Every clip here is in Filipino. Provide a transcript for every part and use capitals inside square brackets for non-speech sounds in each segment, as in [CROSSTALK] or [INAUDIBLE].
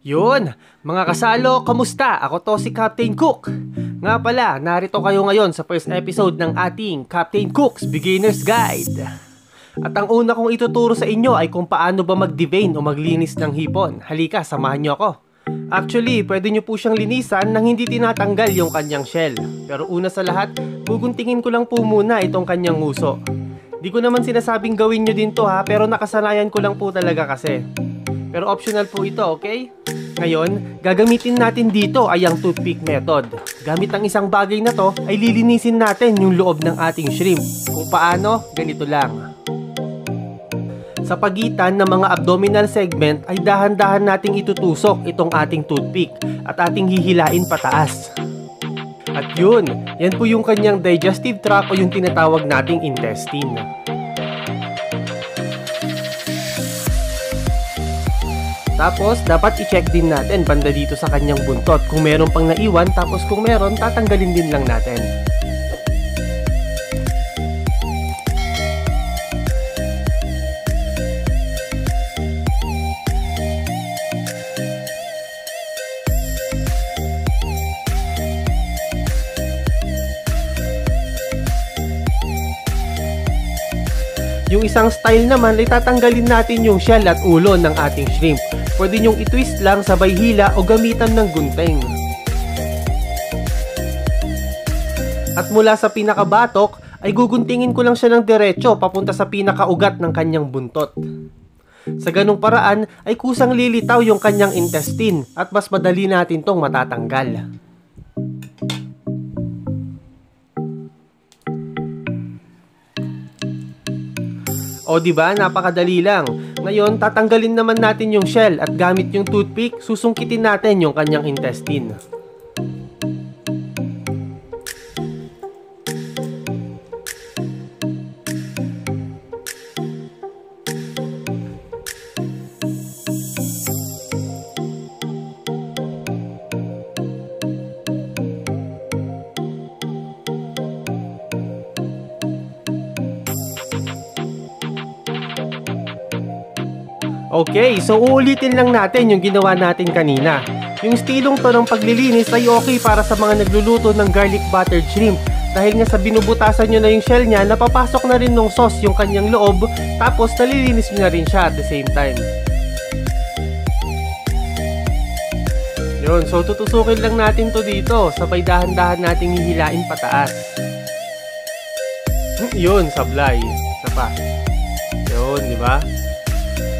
Yun, mga kasalo, kamusta? Ako to si Captain Cook. Nga pala, narito kayo ngayon sa first episode ng ating Captain Cook's Beginner's Guide. At ang una kong ituturo sa inyo ay kung paano ba mag-devein o maglinis ng hipon. Halika, samahan nyo ako. Actually, pwede nyo po siyang linisan nang hindi tinatanggal yung kanyang shell. Pero una sa lahat, guguntingin ko lang po muna itong kanyang nguso. Di ko naman sinasabing gawin nyo din to ha, pero nakasanayan ko lang po talaga kasi. Pero optional po ito, okay? Ngayon, gagamitin natin dito ay ang toothpick method. Gamit ang isang bagay na to, ay lilinisin natin yung loob ng ating shrimp. Kung paano, ganito lang. Sa pagitan ng mga abdominal segment ay dahan-dahan nating itutusok itong ating toothpick at ating hihilain pataas. At yun, yan po yung kanyang digestive tract o yung tinatawag nating intestine. Tapos, dapat i-check din natin banda dito sa kanyang buntot kung meron pang naiwan tapos kung meron, tatanggalin din lang natin. Yung isang style naman ay tatanggalin natin yung shell at ulo ng ating shrimp. Pwede nyong itwist lang sabay hila o gamitan ng gunting. At mula sa pinakabatok ay guguntingin ko lang siya ng diretso papunta sa pinakaugat ng kanyang buntot. Sa ganong paraan ay kusang lilitaw yung kanyang intestine at mas madali natin tong matatanggal. O di ba napakadali lang. Ngayon, tatanggalin naman natin yung shell at gamit yung toothpick, susungkitin natin yung kanyang intestine. Okay, so uulitin lang natin yung ginawa natin kanina. Yung stilong to ng paglilinis ay okay para sa mga nagluluto ng garlic buttered shrimp dahil nga sa binubutasan nyo na yung shell niya, napapasok na rin ng sauce yung kanyang loob tapos nalilinis nyo na rin siya at the same time. Yun, so tutusukin lang natin to dito, sabay dahan-dahan nating hihilain pataas. Yun, sablay. Isa pa. Yun, di ba?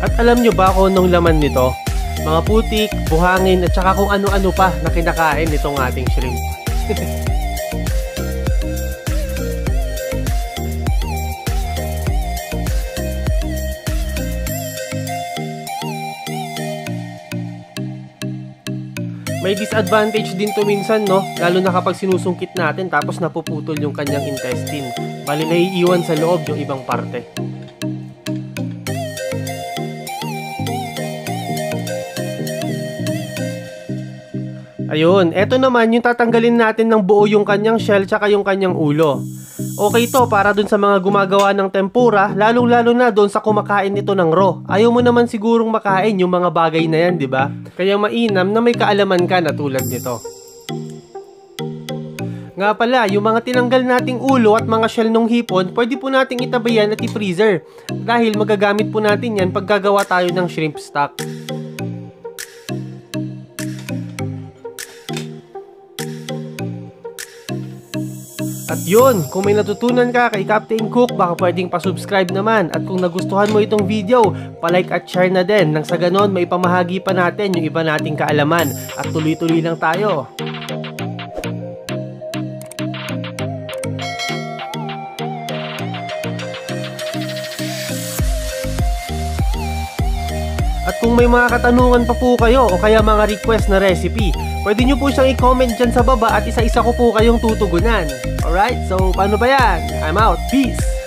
At alam nyo ba kung anong laman nito? Mga putik, buhangin at saka kung ano-ano pa na kinakain nitong ating shrimp. [LAUGHS] May disadvantage din to minsan, no? Lalo na kapag sinusungkit natin tapos napuputol yung kanyang intestine. Bali naiiwan sa loob yung ibang parte. Ayun, eto naman yung tatanggalin natin ng buo yung kanyang shell tsaka yung kanyang ulo. Okay to para dun sa mga gumagawa ng tempura, lalong lalo na dun sa kumakain nito ng raw. Ayaw mo naman sigurong makain yung mga bagay na yan, di ba? Kaya mainam na may kaalaman ka na tulad nito. Nga pala, yung mga tinanggal nating ulo at mga shell ng hipon, pwede po nating itabayan at i-freezer. Dahil magagamit po natin yan pag gagawa tayo ng shrimp stock. Yun, kung may natutunan ka kay Captain Cook, baka pwedeng pa-subscribe naman. At kung nagustuhan mo itong video, palike at share na din. Nang sa ganon, may pamahagi pa natin yung iba nating kaalaman. At tuloy-tuloy lang tayo. At kung may mga katanungan pa po kayo o kaya mga request na recipe, pwede nyo po siyang i-comment dyan sa baba at isa-isa ko po kayong tutugunan. Alright, so paano ba yan? I'm out. Peace!